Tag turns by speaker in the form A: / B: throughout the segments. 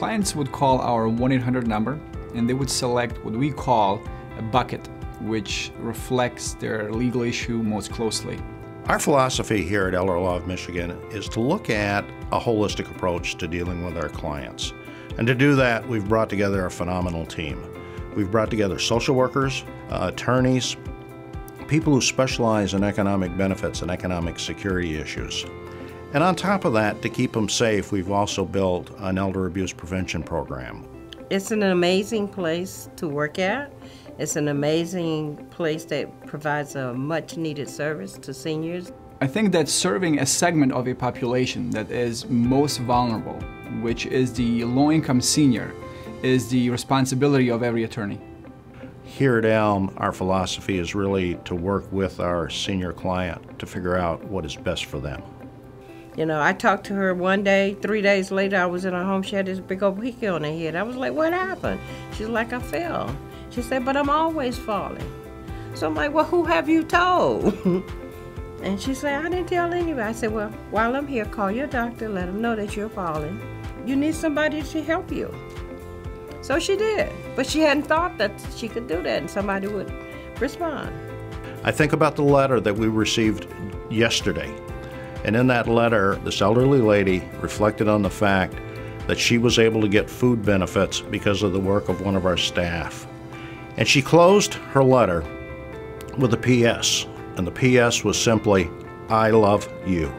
A: Clients would call our 1 800 number and they would select what we call a bucket, which reflects their legal issue most closely.
B: Our philosophy here at Elder Law of Michigan is to look at a holistic approach to dealing with our clients. And to do that, we've brought together a phenomenal team. We've brought together social workers, uh, attorneys, people who specialize in economic benefits and economic security issues. And on top of that, to keep them safe, we've also built an elder abuse prevention program.
C: It's an amazing place to work at. It's an amazing place that provides a much needed service to seniors.
A: I think that serving a segment of a population that is most vulnerable, which is the low income senior, is the responsibility of every attorney.
B: Here at ELM, our philosophy is really to work with our senior client to figure out what is best for them.
C: You know, I talked to her one day, three days later, I was in her home. She had this big old hickey on her head. I was like, What happened? She's like, I fell. She said, But I'm always falling. So I'm like, Well, who have you told? and she said, I didn't tell anybody. I said, Well, while I'm here, call your doctor, let him know that you're falling. You need somebody to help you. So she did. But she hadn't thought that she could do that and somebody would respond.
B: I think about the letter that we received yesterday and in that letter, this elderly lady reflected on the fact that she was able to get food benefits because of the work of one of our staff. And she closed her letter with a PS, and the PS was simply, I love you.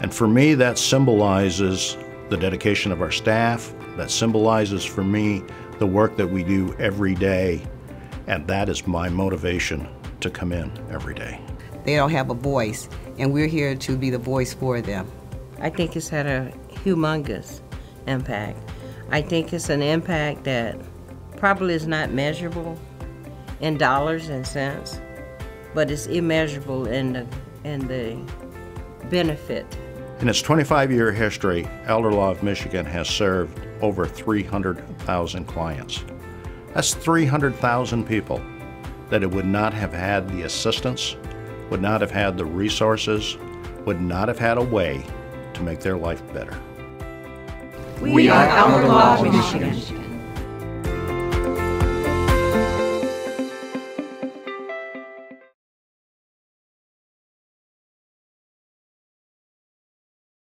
B: And for me, that symbolizes the dedication of our staff, that symbolizes for me the work that we do every day, and that is my motivation to come in every day.
D: They don't have a voice, and we're here to be the voice for them.
C: I think it's had a humongous impact. I think it's an impact that probably is not measurable in dollars and cents, but it's immeasurable in the, in the benefit.
B: In its 25 year history, Elder Law of Michigan has served over 300,000 clients. That's 300,000 people that it would not have had the assistance would not have had the resources, would not have had a way to make their life better.
E: We, we are Elder Law Michigan.